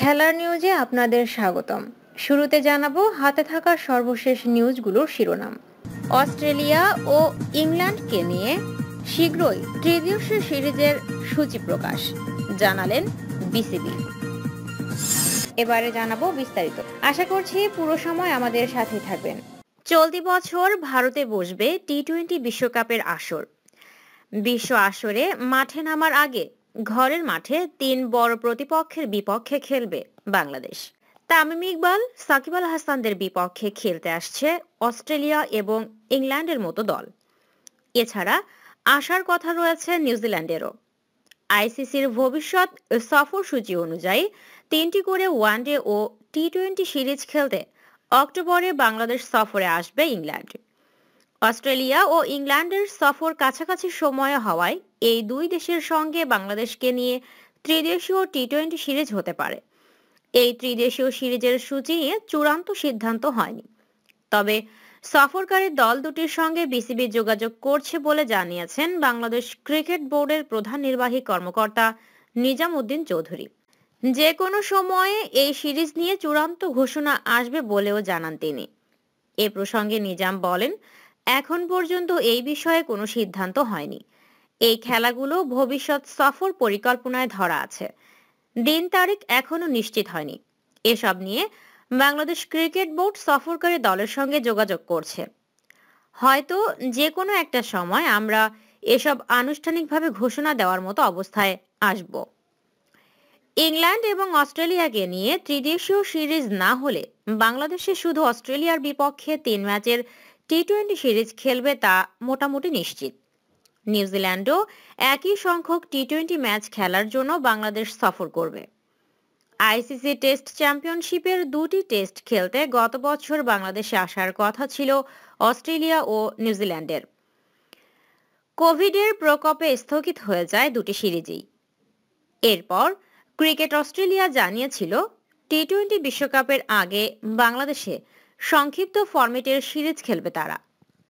খেলার নিউজে আপনাদের স্বাগতম। শুরুতে জানাব হাতে থাকা সর্বশেষ নিউজগুলোর শিরোনাম। অস্ট্রেলিয়া ও ইংল্যান্ডকে নিয়ে শীঘ্রই ত্রিদেশীয় সিরিজের সূচি প্রকাশ, জানালেন বিসিবি। এবারে জানাব বিস্তারিত। আশা করছি পুরো সময় আমাদের সাথে থাকবেন। চলতি বছর ভারতে বসবে টি টোয়েন্টি বিশ্বকাপের আসর। বিশ্ব আসরে মাঠে নামার আগে ঘরের মাঠে তিন বড় প্রতিপক্ষের বিপক্ষে খেলবে বাংলাদেশ। তামিম ইকবাল, সাকিব আল হাসানদের বিপক্ষে খেলতে আসছে অস্ট্রেলিয়া এবং ইংল্যান্ডের মতো দল। এছাড়া আসার কথা রয়েছে নিউজিল্যান্ডেরও। আইসিসির ভবিষ্যৎ সফর সূচি অনুযায়ী তিনটি করে ওয়ানডে ও টি টোয়েন্টি সিরিজ খেলতে অক্টোবরে বাংলাদেশ সফরে আসবে ইংল্যান্ড। অস্ট্রেলিয়া ও ইংল্যান্ডের সফর কাছাকাছি সময়ে হওয়ায় এই দুই দেশের সঙ্গে বাংলাদেশকে নিয়ে ত্রিদেশীয় টি টোয়েন্টি সিরিজ হতে পারে। এই ত্রিদেশীয় সিরিজের সূচি নিয়ে চূড়ান্ত সিদ্ধান্ত হয়নি। তবে সফরকারী দল দুটির সঙ্গে বিসিবি যোগাযোগ করছে বলে জানিয়েছেন বাংলাদেশ ক্রিকেট বোর্ডের প্রধান নির্বাহী কর্মকর্তা নিজাম উদ্দিন চৌধুরী। যে কোনো সময়ে এই সিরিজ নিয়ে চূড়ান্ত ঘোষণা আসবে বলেও জানান তিনি। এ প্রসঙ্গে নিজাম বলেন এখন পর্যন্ত এই বিষয়ে কোনো সিদ্ধান্ত হয়নি। এই খেলাগুলো ভবিষ্যৎ সফর পরিকল্পনায় ধরা আছে। দিন তারিখ এখনও নিশ্চিত হয়নি। এসব নিয়ে বাংলাদেশ ক্রিকেট বোর্ড সফরকারী দলের সঙ্গে যোগাযোগ করছে। হয়তো যে কোনো একটা সময় আমরা এসব আনুষ্ঠানিকভাবে ঘোষণা দেওয়ার মতো অবস্থায় আসব। ইংল্যান্ড এবং অস্ট্রেলিয়াকে নিয়ে ত্রিদেশীয় সিরিজ না হলে বাংলাদেশে শুধু অস্ট্রেলিয়ার বিপক্ষে তিন ম্যাচের টি টোয়েন্টি সিরিজ খেলবে তা মোটামুটি নিশ্চিত। নিউজিল্যান্ডও একই সংখ্যক টি টোয়েন্টি ম্যাচ খেলার জন্য বাংলাদেশ সফর করবে। আইসিসি টেস্ট চ্যাম্পিয়নশিপের দুটি টেস্ট খেলতে গত বছর বাংলাদেশে আসার কথা ছিল অস্ট্রেলিয়া ও নিউজিল্যান্ডের। কোভিডের প্রকোপে স্থগিত হয়ে যায় দুটি সিরিজেই। এরপর ক্রিকেট অস্ট্রেলিয়া জানিয়েছিল টি টোয়েন্টি বিশ্বকাপের আগে বাংলাদেশে সংক্ষিপ্ত ফরম্যাটের সিরিজ খেলবে তারা।